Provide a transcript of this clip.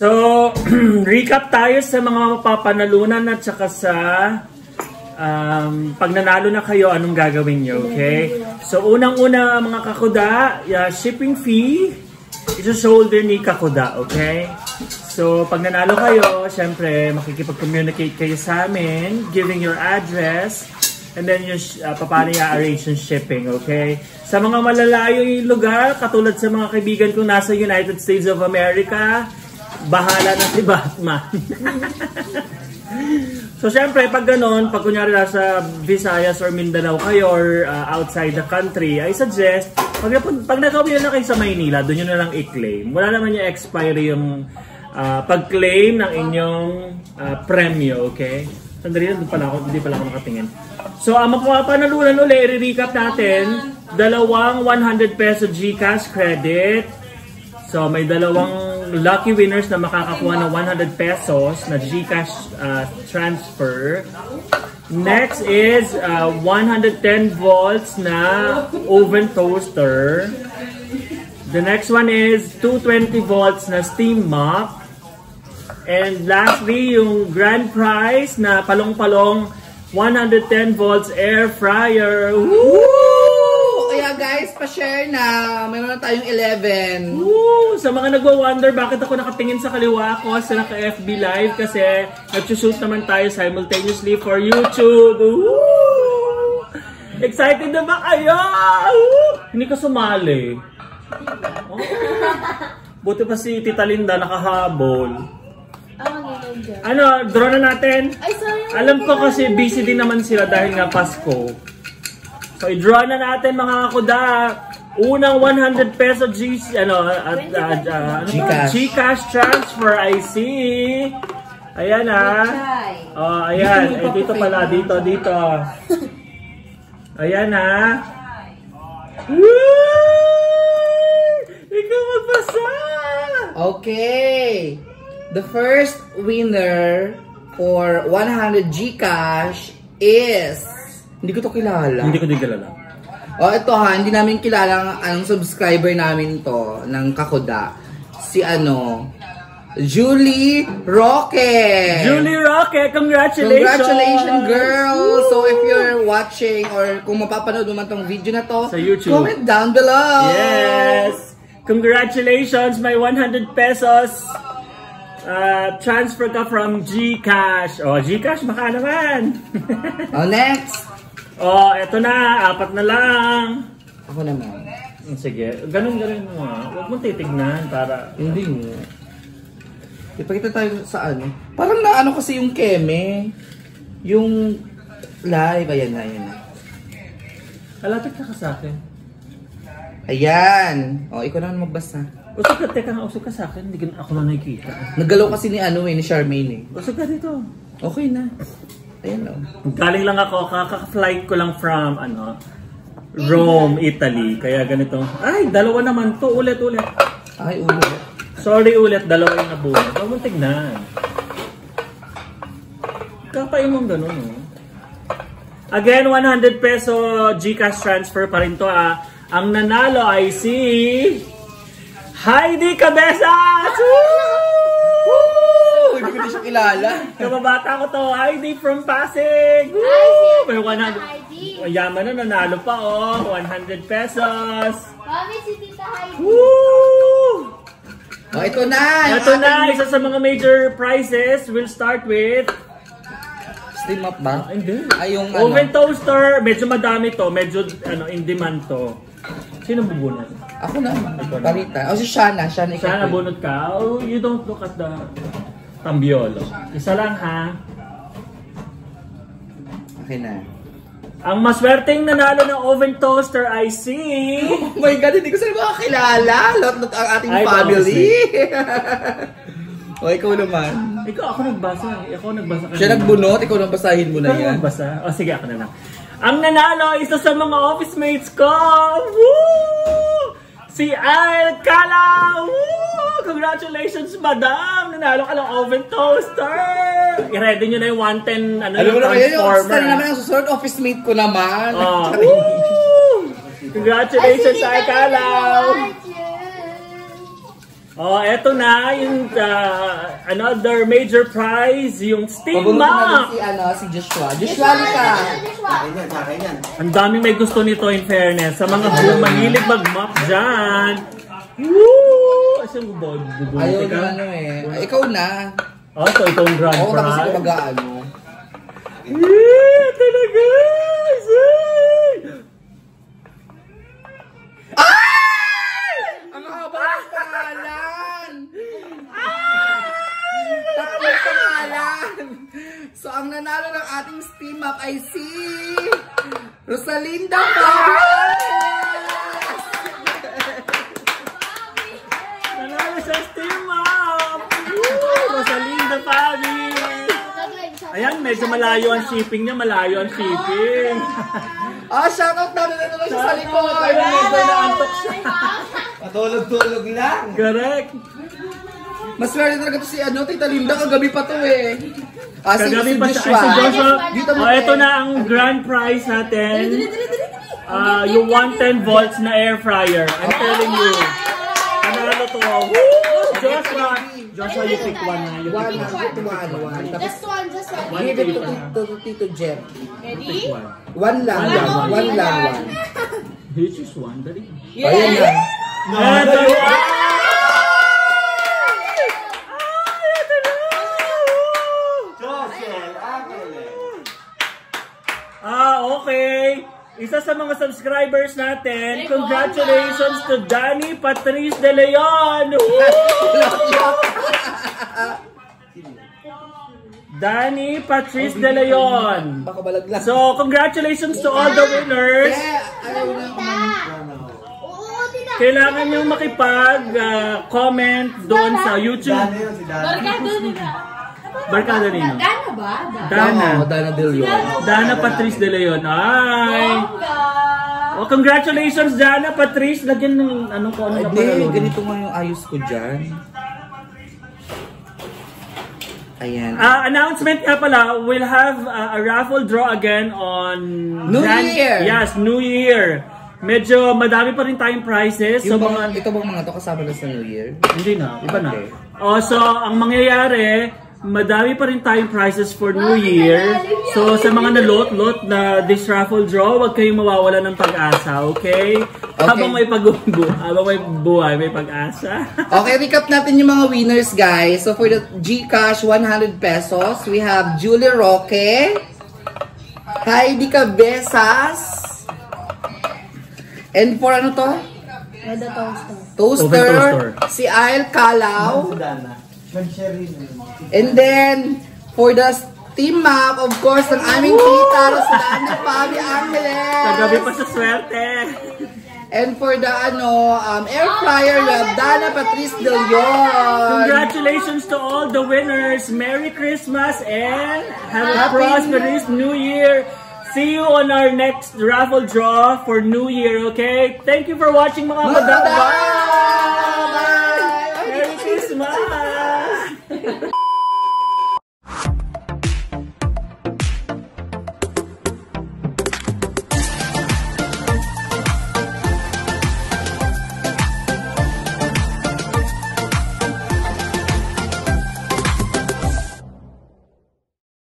So, recap tayo sa mga mapapanalunan at saka sa um, pag nanalo na kayo, anong gagawin nyo, okay? So, unang-una mga kakuda, yeah, shipping fee, ito shoulder ni kakuda, okay? So, pag nanalo kayo, syempre, makikipag-communicate kayo sa amin, giving your address, and then yung uh, paano i-arrange yung shipping, okay? Sa mga malalayo yung lugar, katulad sa mga kaibigan kong nasa United States of America, bahala na si Batman. so, syempre, pag ganun, pag kunyari nasa Visayas or Mindanao kayo or uh, outside the country, I suggest, pag, pag nagawin na kayo sa Maynila, doon nyo na lang i-claim. Wala naman yung expiry yung uh, pag-claim ng inyong uh, premyo, okay? Sandali lang, pala ako, hindi pala ako nakatingin. So, ang uh, mapapanalunan ulit, i-recap natin, dalawang 100 peso GCash credit. So, may dalawang lucky winners na makakakuha ng 100 pesos na GCash uh, transfer. Next is uh, 110 volts na oven toaster. The next one is 220 volts na steam mop. And lastly, yung grand prize na palong-palong 110 volts air fryer. Woo! Guys, pa-share na. Meron na tayong 11. Woo! Sa mga nagwa-wonder bakit ako nakatingin sa kaliwa ko sa naka-FB Live kasi nag-shoot naman tayo simultaneously for YouTube. Woo! Excited na ba kayo? Woo! Hindi ka sumali. Oh. Buti pa si Tita Linda nakahabol. Ano, draw na natin? Ay, sorry. Alam ko kasi busy din naman sila dahil nga Pasko. So, i-draw na natin mga kuda. Unang 100 peso G, ano, at, uh, uh, ano Gcash. Gcash transfer, I see. Ayan ah. Oh, ayan. Eh, dito pala, dito, dito. Ayan ah. Woo! Ikaw magbasa! Okay. The first winner for 100 Gcash is hindi ko to kilala. Hindi ko din kilala. Oh, ito ha, hindi namin kilala ang, ang subscriber namin to ng Kakoda. Si ano, Julie Roque. Julie Roque, congratulations! Congratulations, girl! So, if you're watching or kung mapapanood mo man tong video na to, Sa YouTube. comment down below! Yes! Congratulations! May 100 pesos uh, transfer ka from GCash. Oh, GCash, baka naman. oh, next! Oh, eto na. Apat na lang. Ako naman. Sige. Ganun, ganun mo nga. Huwag mo titignan para... Hindi mo. Ipakita tayo sa ano. Parang na ano kasi yung keme. Yung live. Ayan na, ayan na. Kalapit ka ka sa akin. Ayan. O, ikaw naman magbasa. Usog ka, teka nga, usog ka sa akin. Hindi ako na nakikita. Naggalaw kasi ni ano eh, ni Charmaine eh. Usog ka dito. Okay na. Ayan o. Galing lang ako, kaka-flight ko lang from, ano, Rome, Italy. Kaya ganito. Ay, dalawa naman to. Ulit, ulit. Ay, ulo. Sorry ulit, dalawa yung nabunod. Huwag mong tignan. Kapain mong ganun, oh. Again, 100 peso GCash transfer pa rin to, ah. Ang nanalo ay si... Heidi Cabezas! Woo! Hindi siya kilala. Kababata ko to, Heidi from Pasig! Woo! Ay, May si 100... Heidi. Ang yaman na, nanalo pa, oh. 100 pesos. Mami, si Tita Heidi. Woo! Oh, ito na. yung Ito na, isa sa mga major prizes. We'll start with... Steam up ba? Ah, Hindi. Ay, yung Oven ano. toaster, medyo madami to, medyo ano in demand to. Sino bubunot? Ako na. Parita. O, si Shana. Shana ikaw. Sana bunot ka? Oh, you don't look at the tambiolo. Isa lang ha. Okay na. Ang maswerteng nanalo ng oven toaster ay si... Oh my God, hindi ko sila makakilala. Lot-lot ang ating Ay, family. o, ikaw naman. Ikaw, ako nagbasa. Ako nagbasa kanina. Siya nagbunot, ikaw nang basahin mo na Ikaw yan. nagbasa. O sige, ako na lang. Ang nanalo, isa sa mga office mates ko. Woo! Si Al Cala! Woo! Congratulations, madam! Nanalo ka ng oven toaster! I-ready nyo na yung 110 ano, Alam yung mo naman yung transformer. star naman ang susunod office mate ko naman. Oh. Congratulations, Ay! Heidi, Oh, eto na yung ah, another major prize, yung natin Map. si, ano, si Joshua. Joshua, ka. Akin yan, sa akin yan. Ang daming may gusto nito in fairness. Sa mga mahilig mag-map dyan. Woo! Asa mo ba? Ayaw na ano eh. Ay, ikaw na. Oh, so itong grand Oo, tapos prize. ikaw mag-ano. Yeah, talaga! Zay! Ang haba ng pangalan! Tatlong pangalan! So, ang nanalo ng ating Steam Map ay si... Rosalinda Paz! Nanalo sa Steam Map! Woo! Fabi! Ayan, medyo malayo ang shipping niya, malayo ang shipping. Ah, shoutout na naman siya sa likod! Ay, medyo naantok siya. Patulog-tulog lang. Correct. Mas swerte talaga to si ano, Tita Linda, kagabi pa to eh. Ah, si, Kagabi si pa siya. Joshua. Ay, si Joshua. Dito mo, Oh, ito eh. na ang grand prize natin. Ah, yung 110 volts na air fryer. I'm telling you. Panalo to. Woo! Joshua. Joshua, you pick one na. You One, pick one. one, one, one. Tapos, Just one, just one. give it to, to, to Tito Jeff. Ready? One. One lang, One lang, one, one. one lang, one. You choose one. Dali. Ayan na. Ito na. Josel, akin eh. Ah, okay. Isa sa mga subscribers natin, congratulations to Danny Patrice De Leon! Danny Patrice De Leon! Baka balaglag. So, congratulations to all the winners! Kailangan nyo makipag-comment doon sa YouTube. Barkada nila. Barkada nino. Dana ba? Dana. Dana. Del Leon. Dana Patrice De Leon. Ay! Bongga. Oh, congratulations, Dana Patrice! Lagyan ng ano ko, ano na Hindi, pala. ganito nga yung ayos ko dyan. Ayan. Ah, announcement nga pala, we'll have uh, a raffle draw again on New Year! Yes, New Year. Medyo madami pa rin tayong prizes. So yung mga bang, ito bang mga to kasama na sa New Year? hindi na, iba na. Okay. Oh, so ang mangyayari, madami pa rin tayong prizes for New Year. So sa mga nalot-lot na this raffle draw, huwag kayong mawawala ng pag-asa, okay? Habang may pagbubu, habang may buhay, may pag-asa. Okay, recap natin yung mga winners, guys. So, for the Gcash, 100 pesos, we have Julie Roque, Heidi Cabezas, and for ano to? Toaster. Toaster, toaster. si Ail Calao, Si Dana. Nag-share rin. And then, for the team map, of course, ng aming tita, Rosalanda Fabi Angeles. Kagabi pa sa swerte. And for the ano, um, air fryer, we have Dana Patrice Del Leon. Congratulations to all the winners. Merry Christmas and have a prosperous New Year. See you on our next raffle draw for New Year, okay? Thank you for watching mga madam. madam!